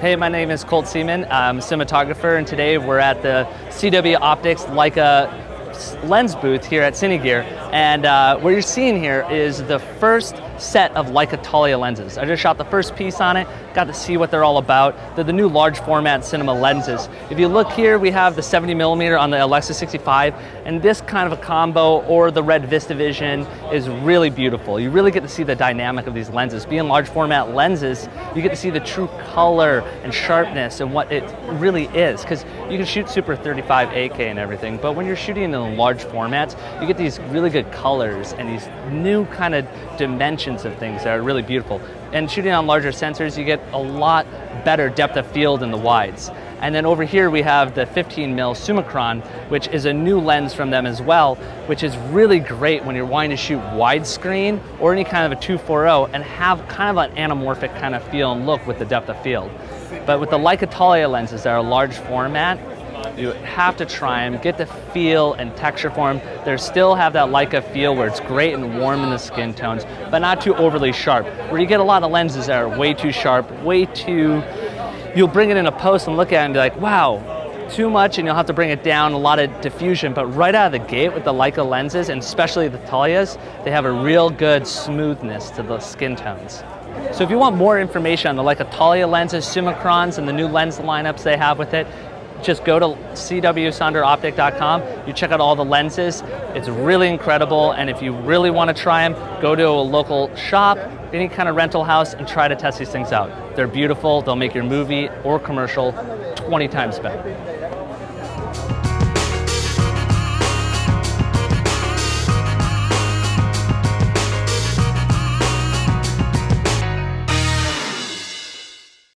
Hey, my name is Colt Seman. I'm a cinematographer, and today we're at the CW Optics Leica lens booth here at Cinegear. And uh, what you're seeing here is the first set of Leica Thalia lenses. I just shot the first piece on it, got to see what they're all about. They're the new large format cinema lenses. If you look here, we have the 70 millimeter on the Alexa 65, and this kind of a combo or the Red VistaVision is really beautiful. You really get to see the dynamic of these lenses. Being large format lenses, you get to see the true color and sharpness and what it really is. Because you can shoot Super 35 8K and everything, but when you're shooting in large formats, you get these really good colors and these new kind of dimensions of things that are really beautiful. And shooting on larger sensors, you get a lot better depth of field in the wides. And then over here we have the 15 mm Summicron, which is a new lens from them as well, which is really great when you're wanting to shoot widescreen or any kind of a 240 and have kind of an anamorphic kind of feel and look with the depth of field. But with the Leica Thalia lenses that are a large format, you have to try them, get the feel and texture for them. They still have that Leica feel where it's great and warm in the skin tones, but not too overly sharp. Where you get a lot of lenses that are way too sharp, way too, you'll bring it in a post and look at it and be like, wow, too much and you'll have to bring it down, a lot of diffusion, but right out of the gate with the Leica lenses, and especially the Thalias, they have a real good smoothness to the skin tones. So if you want more information on the Leica Thalia lenses, Summicrons, and the new lens lineups they have with it, just go to cwsonderoptic.com. You check out all the lenses. It's really incredible. And if you really want to try them, go to a local shop, any kind of rental house, and try to test these things out. They're beautiful. They'll make your movie or commercial 20 times better.